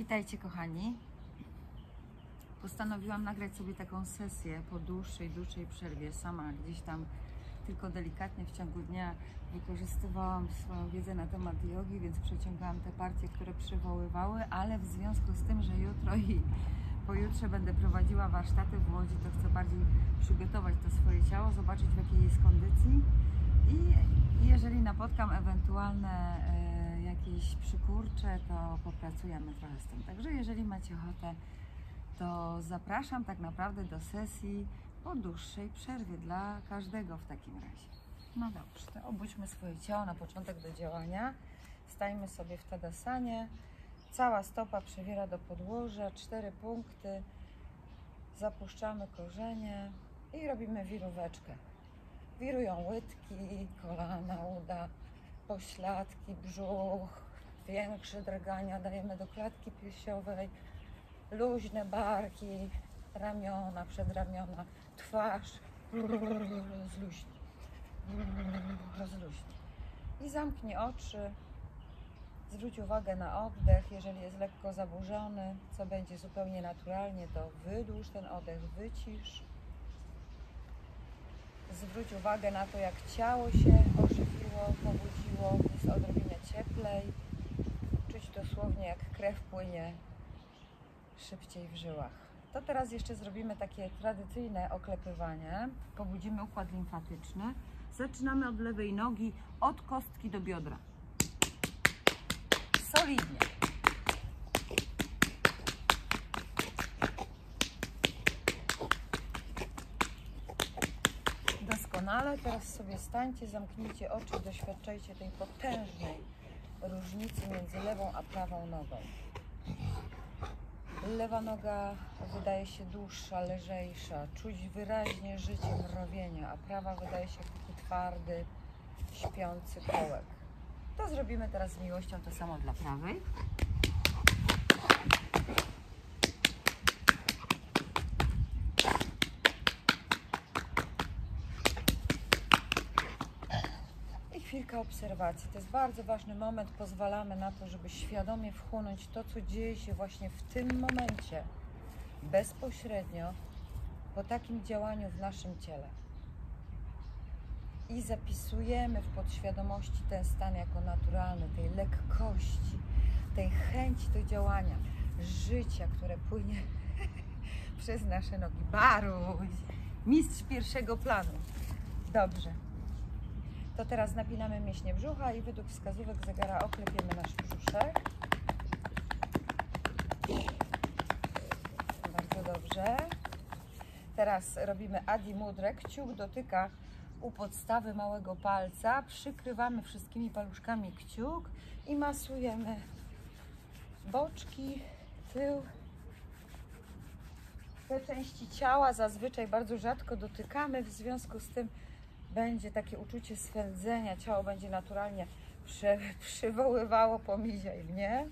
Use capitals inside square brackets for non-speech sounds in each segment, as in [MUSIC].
Witajcie kochani. Postanowiłam nagrać sobie taką sesję po dłuższej, dłuższej przerwie. Sama gdzieś tam tylko delikatnie w ciągu dnia wykorzystywałam swoją wiedzę na temat jogi, więc przeciągałam te partie, które przywoływały, ale w związku z tym, że jutro i pojutrze będę prowadziła warsztaty w Łodzi, to chcę bardziej przygotować to swoje ciało, zobaczyć w jakiej jest kondycji i jeżeli napotkam ewentualne e, jakieś przykurcze, to popracujemy trochę z tym. Także jeżeli macie ochotę, to zapraszam tak naprawdę do sesji po dłuższej przerwie dla każdego w takim razie. No dobrze, to obudźmy swoje ciało na początek do działania. Stajmy sobie w tadasanie. Cała stopa przewiera do podłoża, cztery punkty. Zapuszczamy korzenie i robimy wiróweczkę. Wirują łydki, kolana, uda, pośladki, brzuch, większe drgania dajemy do klatki piersiowej, luźne barki, ramiona, przedramiona, twarz, rozluźnij, rozluźnij. I zamknij oczy, zwróć uwagę na oddech, jeżeli jest lekko zaburzony, co będzie zupełnie naturalnie, to wydłuż ten oddech, wycisz. Zwróć uwagę na to, jak ciało się ożywiło, pobudziło, jest odrobinę cieplej. Czuć dosłownie, jak krew płynie szybciej w żyłach. To teraz jeszcze zrobimy takie tradycyjne oklepywanie. Pobudzimy układ limfatyczny. Zaczynamy od lewej nogi, od kostki do biodra. Solidnie. Doskonale. Teraz sobie stańcie, zamknijcie oczy i doświadczajcie tej potężnej różnicy między lewą a prawą nogą. Lewa noga wydaje się dłuższa, lżejsza, czuć wyraźnie życie mrowienia, a prawa wydaje się taki twardy, śpiący kołek. To zrobimy teraz z miłością to samo dla prawej. I chwilka obserwacji. To jest bardzo ważny moment. Pozwalamy na to, żeby świadomie wchłonąć to, co dzieje się właśnie w tym momencie, bezpośrednio po takim działaniu w naszym ciele. I zapisujemy w podświadomości ten stan jako naturalny, tej lekkości, tej chęci do działania, życia, które płynie [LAUGHS] przez nasze nogi. Baruś, mistrz pierwszego planu. Dobrze. To teraz napinamy mięśnie brzucha i według wskazówek zegara oklepiemy nasz brzuszek. Bardzo dobrze. Teraz robimy Adi Mudrę. Kciuk dotyka u podstawy małego palca. Przykrywamy wszystkimi paluszkami kciuk i masujemy boczki, tył. Te części ciała zazwyczaj bardzo rzadko dotykamy, w związku z tym będzie takie uczucie swędzenia, ciało będzie naturalnie przy, [LAUGHS] przywoływało pomiziaj mnie.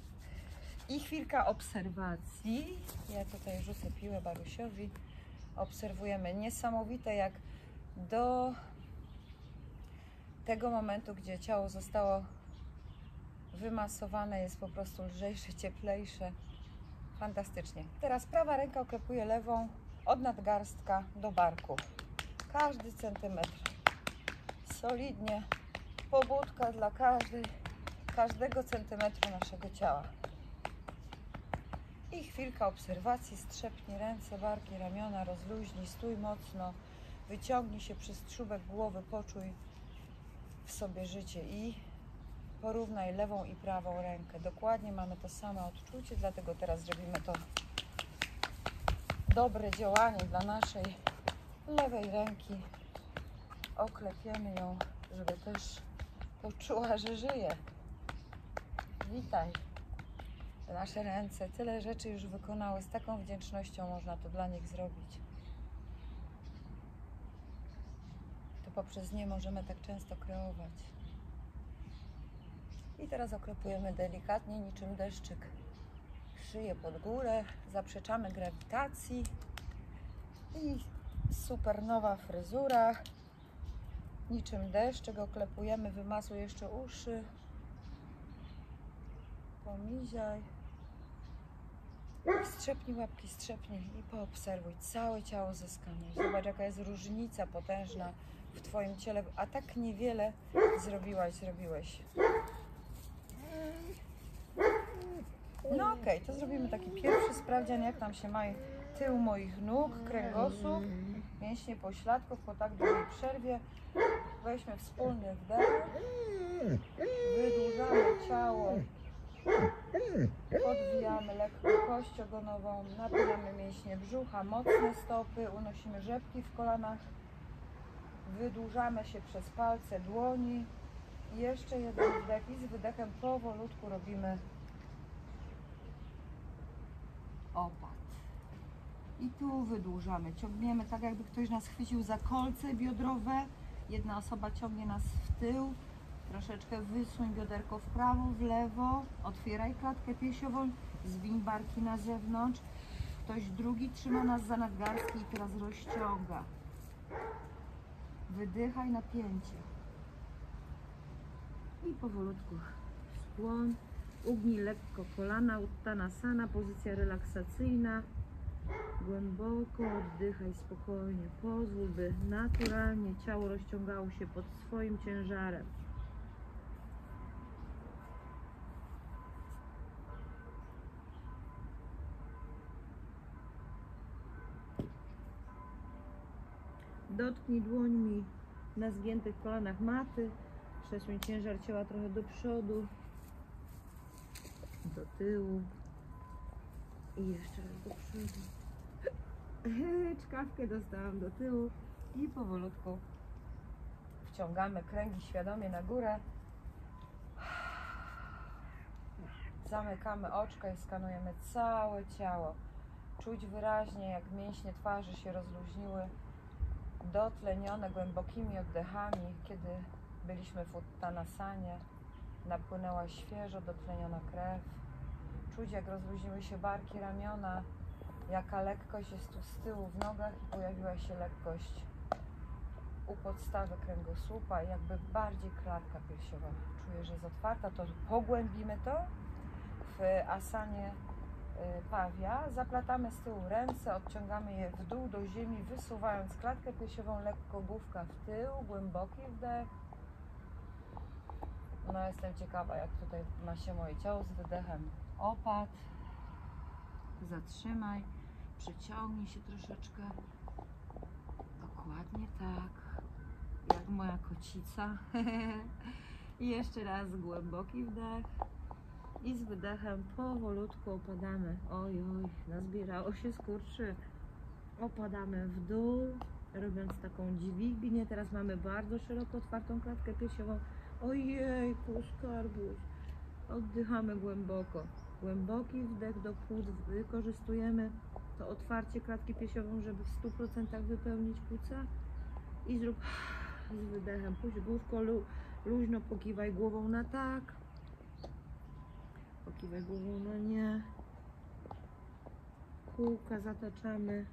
I chwilka obserwacji. Ja tutaj rzucę piłę Barusiowi. Obserwujemy niesamowite, jak do tego momentu, gdzie ciało zostało wymasowane, jest po prostu lżejsze, cieplejsze. Fantastycznie. Teraz prawa ręka oklepuje lewą od nadgarstka do barku. Każdy centymetr solidnie pobudka dla każdego centymetru naszego ciała. I chwilka obserwacji, strzepnij ręce, barki, ramiona, rozluźnij, stój mocno, wyciągnij się przez czubek głowy, poczuj w sobie życie i porównaj lewą i prawą rękę. Dokładnie mamy to samo odczucie, dlatego teraz zrobimy to dobre działanie dla naszej lewej ręki oklepiemy ją, żeby też poczuła, że żyje. Witaj. Nasze ręce tyle rzeczy już wykonały, z taką wdzięcznością można to dla nich zrobić. To poprzez nie możemy tak często kreować. I teraz oklepujemy delikatnie, niczym deszczyk. Szyję pod górę, zaprzeczamy grawitacji i super nowa fryzura niczym deszczyk, oklepujemy, wymasuj jeszcze uszy, pomiziaj. Strzepnij łapki, strzepnij i poobserwuj całe ciało zeskanuj. Zobacz jaka jest różnica potężna w Twoim ciele, a tak niewiele zrobiłaś, zrobiłeś. No okej, to zrobimy taki pierwszy sprawdzian, jak tam się ma tył moich nóg, kręgosłup, mięśnie pośladków po tak długiej przerwie. Weźmy wspólny wdech, wydłużamy ciało, podwijamy lekko kość ogonową, napinamy mięśnie brzucha, mocne stopy, unosimy rzepki w kolanach, wydłużamy się przez palce dłoni. Jeszcze jeden wdech i z wydechem powolutku robimy opad. I tu wydłużamy, ciągniemy tak jakby ktoś nas chwycił za kolce biodrowe. Jedna osoba ciągnie nas w tył, troszeczkę wysuń bioderko w prawo, w lewo, otwieraj klatkę piersiową, zwiń barki na zewnątrz. Ktoś drugi trzyma nas za nadgarstki i teraz rozciąga. Wydychaj napięcie. I powolutku skłon. Ugnij lekko kolana, uttanasana, pozycja relaksacyjna. Głęboko oddychaj spokojnie. Pozwól, by naturalnie ciało rozciągało się pod swoim ciężarem. Dotknij dłońmi na zgiętych kolanach maty. Przesuń ciężar ciała trochę do przodu, do tyłu i jeszcze raz do przodu. Czkawkę dostałam do tyłu i powolutku wciągamy kręgi świadomie na górę. Zamykamy oczka i skanujemy całe ciało. Czuć wyraźnie, jak mięśnie twarzy się rozluźniły, dotlenione głębokimi oddechami, kiedy byliśmy w uttanasanie. Napłynęła świeżo dotleniona krew. Czuć, jak rozluźniły się barki, ramiona, jaka lekkość jest tu z tyłu w nogach i pojawiła się lekkość u podstawy kręgosłupa, jakby bardziej klatka piersiowa. Czuję, że jest otwarta, to pogłębimy to w asanie y, pawia. Zaplatamy z tyłu ręce, odciągamy je w dół do ziemi, wysuwając klatkę piersiową, lekko główka w tył, głęboki wdech. No jestem ciekawa, jak tutaj ma się moje ciało z wydechem. Opad. Zatrzymaj. Przyciągnij się troszeczkę. Dokładnie tak. Jak moja kocica. [LAUGHS] I jeszcze raz głęboki wdech. I z wydechem powolutku opadamy. Oj, oj, nazbierało się skurczy. Opadamy w dół, robiąc taką dźwignię. Teraz mamy bardzo szeroko otwartą klatkę piersiową. Ojej, skarbuś. Oddychamy głęboko. Głęboki wdech do płuc. Wykorzystujemy to otwarcie klatki piersiową, żeby w 100% wypełnić płuca. I zrób z wydechem. Puść główko, lu, luźno pokiwaj głową na tak. Pokiwaj głową na nie. Kółka zataczamy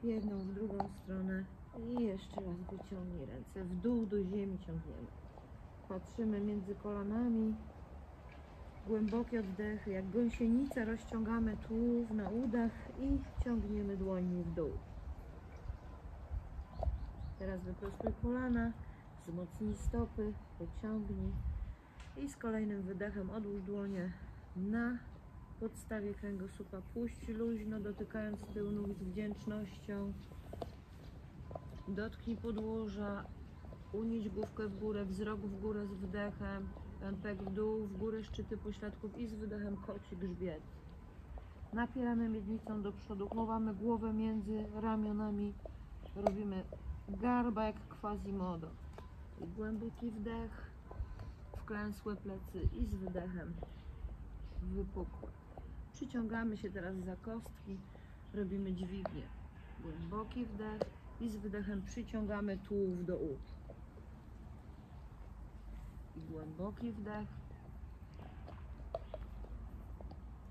w jedną, w drugą stronę. I jeszcze raz wyciągnij ręce w dół do ziemi ciągniemy. Patrzymy między kolanami. Głębokie oddechy, jak gąsienica rozciągamy tułów na udach i ciągniemy dłońmi w dół. Teraz wyprostuj kolana, wzmocnij stopy, pociągnij i z kolejnym wydechem odłóż dłonie na podstawie kręgosłupa. Puść luźno, dotykając tył nóg z wdzięcznością. Dotknij podłoża, unieś główkę w górę, wzrok w górę z wdechem, pępek w dół, w górę szczyty pośladków i z wydechem koci grzbiet. Napieramy miednicą do przodu, chowamy głowę między ramionami, robimy garba jak quasimodo. I głęboki wdech, wklęsłe plecy i z wydechem wypukłe. Przyciągamy się teraz za kostki, robimy dźwignię. Głęboki wdech i z wydechem przyciągamy tułów do ud. Głęboki wdech.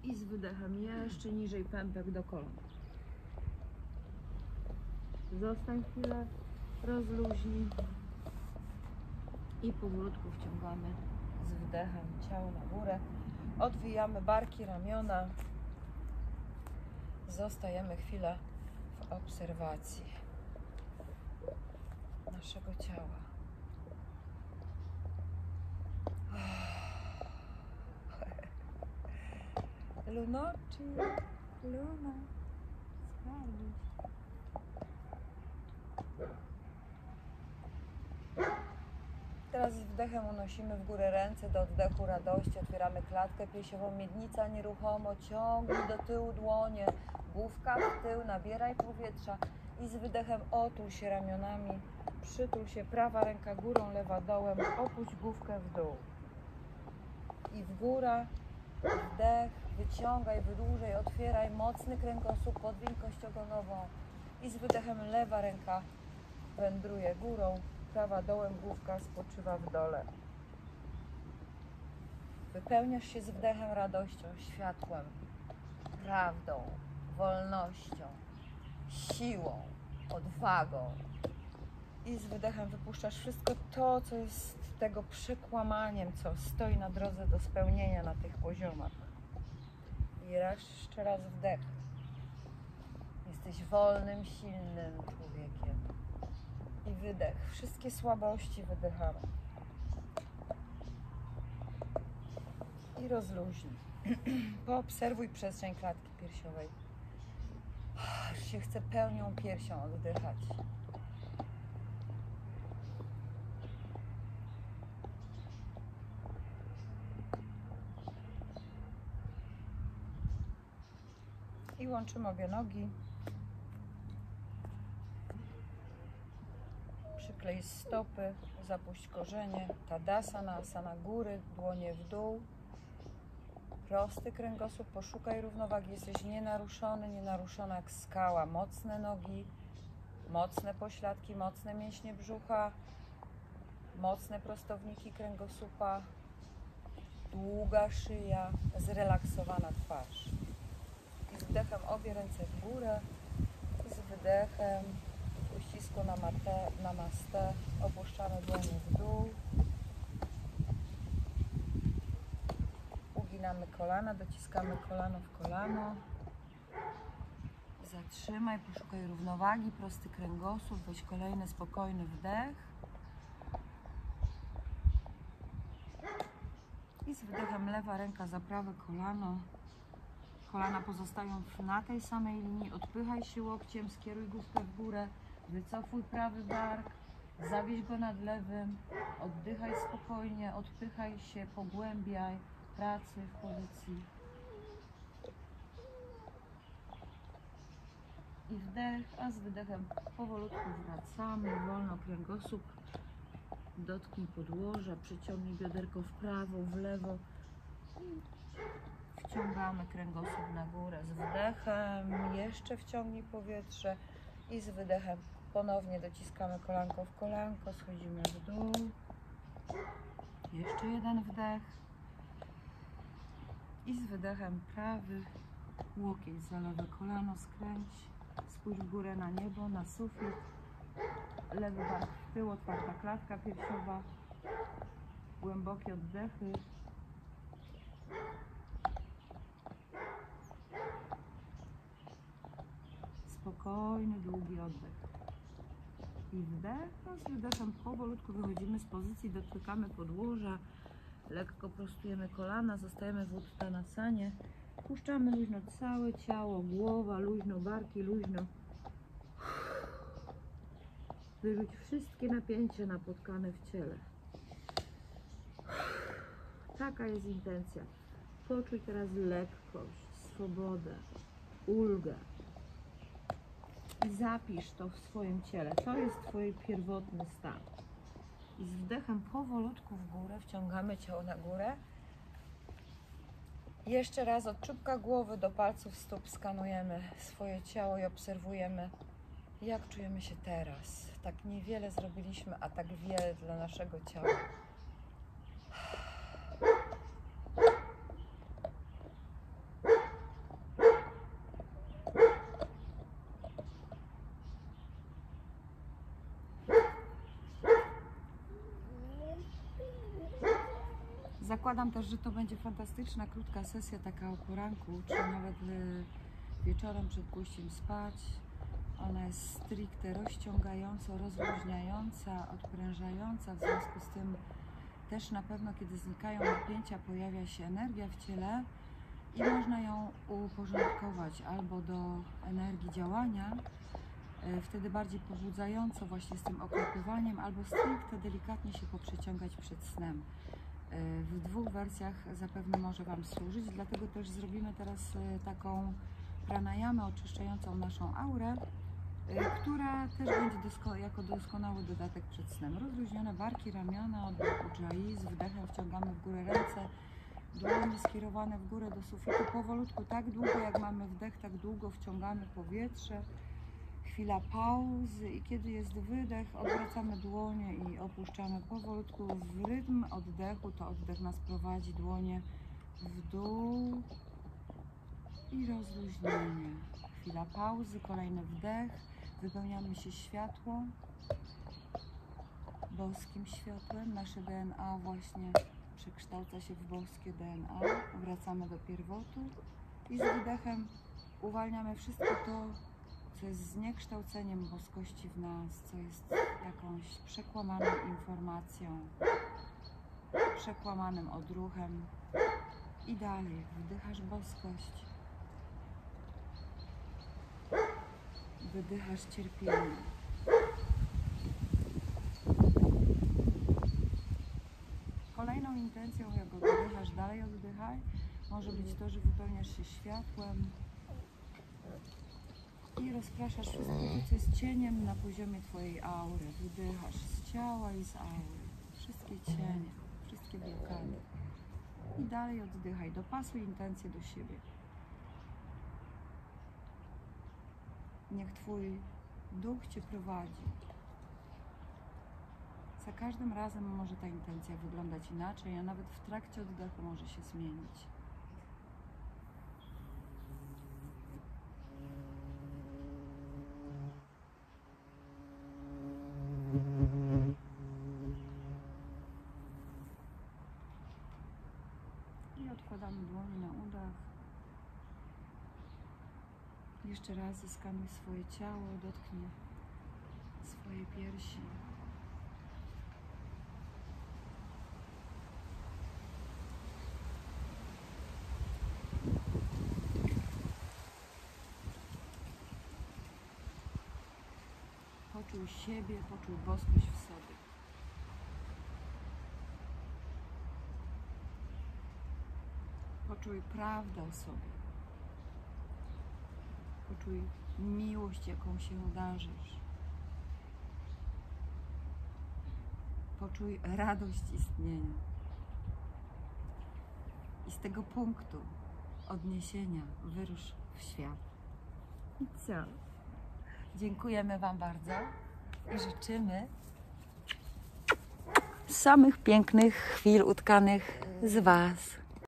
I z wydechem jeszcze niżej pępek do kolan. Zostań chwilę, rozluźnij. I powolutku wciągamy z wdechem ciało na górę. Odwijamy barki, ramiona. zostajemy chwilę w obserwacji naszego ciała. [SIGHS] Lunoci, Luna, skarbisz. Teraz z wdechem unosimy w górę ręce do oddechu radości, otwieramy klatkę piersiową, miednica nieruchomo, ciągnij do tyłu dłonie, główka w tył, nabieraj powietrza i z wydechem otul się ramionami, przytul się prawa ręka górą, lewa dołem, opuść główkę w dół. I w górę, wdech, wyciągaj, wydłużaj, otwieraj mocny kręgosłup, podwiń kość ogonową i z wydechem lewa ręka wędruje górą, prawa dołem, główka spoczywa w dole. Wypełniasz się z wdechem radością, światłem, prawdą, wolnością, siłą, odwagą. I z wydechem wypuszczasz wszystko to, co jest tego przekłamaniem, co stoi na drodze do spełnienia na tych poziomach. I jeszcze raz wdech. Jesteś wolnym, silnym człowiekiem. I wydech. Wszystkie słabości wydychamy. I rozluźnij. [CLEARS THROAT] Poobserwuj przestrzeń klatki piersiowej. Aż się chce pełnią piersią oddychać. Łączymy obie nogi. Przyklej stopy, zapuść korzenie. Tadasana, asana góry, dłonie w dół. Prosty kręgosłup, poszukaj równowagi. Jesteś nienaruszony, nienaruszona jak skała. Mocne nogi, mocne pośladki, mocne mięśnie brzucha, mocne prostowniki kręgosłupa, długa szyja, zrelaksowana twarz. Wdechem obie ręce w górę, z wydechem uścisku na matę, namaste, opuszczamy dłonie w dół. Uginamy kolana, dociskamy kolano w kolano. Zatrzymaj, poszukaj równowagi, prosty kręgosłup, weź kolejny spokojny wdech. I z wydechem lewa ręka za prawe kolano. Kolana pozostają na tej samej linii. Odpychaj się łokciem, skieruj główkę w górę. Wycofuj prawy bark, zawieź go nad lewym. Oddychaj spokojnie, odpychaj się, pogłębiaj pracy w pozycji. I wdech, a z wydechem powolutku wracamy. Wolno kręgosłup. Dotknij podłoża, przyciągnij bioderko w prawo, w lewo. Wciągamy kręgosłup na górę z wdechem, jeszcze wciągnij powietrze i z wydechem ponownie dociskamy kolanko w kolanko, schodzimy w dół. Jeszcze jeden wdech. I z wydechem prawy łokieć za lewe kolano skręć. Spójrz w górę na niebo, na sufit. Lewy bark w tył, otwarta klatka piersiowa. Głębokie oddechy. Spokojny, długi oddech. I wdech, z wydechem powolutku wychodzimy z pozycji, dotykamy podłoża, lekko prostujemy kolana, zostajemy w uttanasanie. Puszczamy luźno całe ciało, głowa luźno, barki luźno. Wyrzuć wszystkie napięcie napotkane w ciele. Taka jest intencja. Poczuj teraz lekkość, swobodę, ulgę. I zapisz to w swoim ciele. To jest Twój pierwotny stan. I z wdechem powolutku w górę wciągamy ciało na górę. Jeszcze raz od czubka głowy do palców stóp skanujemy swoje ciało i obserwujemy, jak czujemy się teraz. Tak niewiele zrobiliśmy, a tak wiele dla naszego ciała. Zakładam też, że to będzie fantastyczna, krótka sesja, taka o poranku, czy nawet y, wieczorem przed pójściem spać. Ona jest stricte rozciągająca, rozluźniająca, odprężająca. W związku z tym też na pewno, kiedy znikają napięcia, pojawia się energia w ciele i można ją uporządkować albo do energii działania, e, wtedy bardziej pobudzająco właśnie z tym oklepywaniem, albo stricte delikatnie się poprzeciągać przed snem. E, W dwóch wersjach zapewne może Wam służyć, dlatego też zrobimy teraz e, taką pranayamę oczyszczającą naszą aurę, e, która też będzie dosko- jako doskonały dodatek przed snem. Rozluźnione barki, ramiona, oddech ujjayi, z wdechem wciągamy w górę ręce, dłonie skierowane w górę do sufitu, powolutku, tak długo jak mamy wdech, tak długo wciągamy powietrze. Chwila pauzy i kiedy jest wydech, odwracamy dłonie i opuszczamy powolutku w rytm oddechu. To oddech nas prowadzi, dłonie w dół i rozluźnienie. Chwila pauzy, kolejny wdech, wypełniamy się światło, boskim światłem. Nasze DNA właśnie przekształca się w boskie DNA. Wracamy do pierwotu i z wydechem uwalniamy wszystko to, co jest zniekształceniem boskości w nas, co jest jakąś przekłamaną informacją, przekłamanym odruchem. I dalej wdychasz boskość, wydychasz cierpienie. Kolejną intencją, jak oddychasz, dalej oddychaj, może być to, że wypełniasz się światłem, i rozpraszasz wszystko to, co jest cieniem na poziomie Twojej aury. Wydychasz z ciała i z aury. Wszystkie cienie, wszystkie blokady. I dalej oddychaj. Dopasuj intencje do siebie. Niech Twój duch Cię prowadzi. Za każdym razem może ta intencja wyglądać inaczej, a nawet w trakcie oddechu może się zmienić. I odkładamy dłonie na udach. Jeszcze raz zeskanuj swoje ciało, dotknij swoje piersi. Poczuj siebie, poczuj boskość w sobie. Poczuj prawdę o sobie. Poczuj miłość, jaką się darzysz. Poczuj radość istnienia. I z tego punktu odniesienia wyrusz w świat. I co? Dziękujemy Wam bardzo i życzymy samych pięknych chwil utkanych z Was.